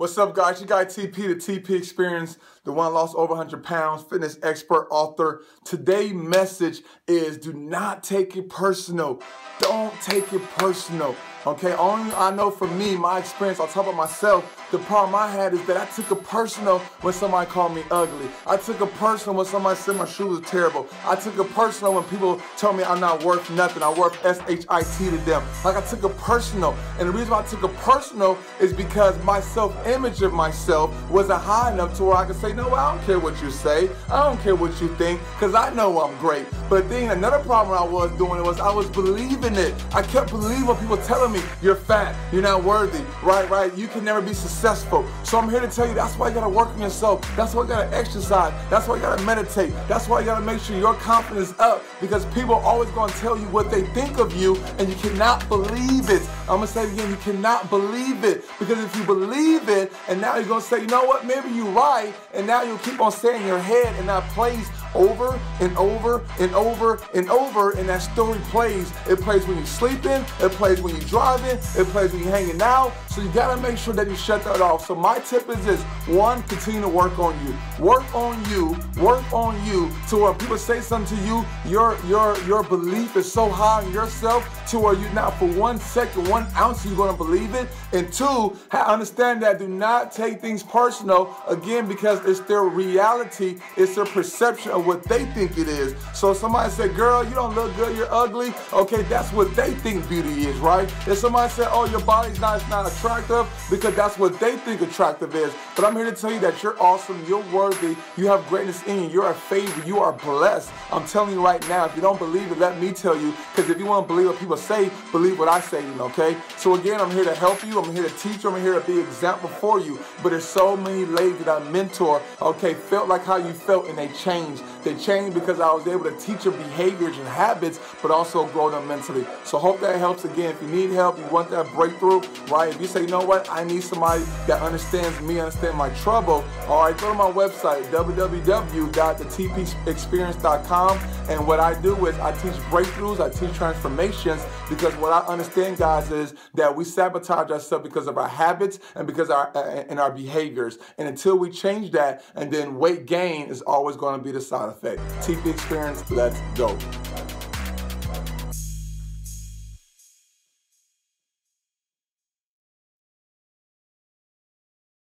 What's up, guys? You got TP, the TP Experience, the one lost over 100 pounds, fitness expert, author. Today's message is do not take it personal. Don't take it personal. Okay, only I know for me, my experience, I'll talk about myself. The problem I had is that I took it personal when somebody called me ugly. I took it personal when somebody said my shoes were terrible. I took it personal when people told me I'm not worth nothing. I worth S-H-I-T to them. Like I took it personal. And the reason why I took it personal is because my self-image of myself wasn't high enough to where I could say, no, I don't care what you say. I don't care what you think, because I know I'm great. But then another problem I was doing was I was believing it. I kept believing what people telling me, you're fat, you're not worthy, right, right, you can never be successful. So I'm here to tell you that's why you gotta work on yourself. That's why you gotta exercise. That's why you gotta meditate. That's why you gotta make sure your confidence up because people are always gonna tell you what they think of you and you cannot believe it. I'm gonna say it again, you cannot believe it because if you believe it and now you're gonna say, you know what, maybe you're right, and now you'll keep on saying your head and that plays over and over and over and over and that story plays. It plays when you're sleeping, it plays when you're driving, it plays when you're hanging out. So you gotta make sure that you shut that off. So my tip is this, one, continue to work on you. Work on you, work on you to where people say something to you, your your your belief is so high in yourself to where you not for one second, one ounce you're gonna believe it. And two, understand that do not take things personal again because it's their reality, it's their perception what they think it is. So somebody said, girl, you don't look good, you're ugly, okay, that's what they think beauty is, right? If somebody said, oh, your body's not, not attractive, because that's what they think attractive is. But I'm here to tell you that you're awesome, you're worthy, you have greatness in you, you're a favor, you are blessed. I'm telling you right now, if you don't believe it, let me tell you, because if you want to believe what people say, believe what I say, okay? So again, I'm here to help you, I'm here to teach you, I'm here to be example for you. But there's so many ladies that I mentor, okay, felt like how you felt and they changed. They changed because I was able to teach them behaviors and habits, but also grow them mentally. So hope that helps. Again, if you need help, you want that breakthrough, right? If you say, you know what, I need somebody that understands me, understand my trouble, all right, go to my website, www.thetpexperience.com. And what I do is I teach breakthroughs, I teach transformations, because what I understand, guys, is that we sabotage ourselves because of our habits and because our uh, and our behaviors. And until we change that, and then weight gain is always going to be the side effect. TP Experience, let's go.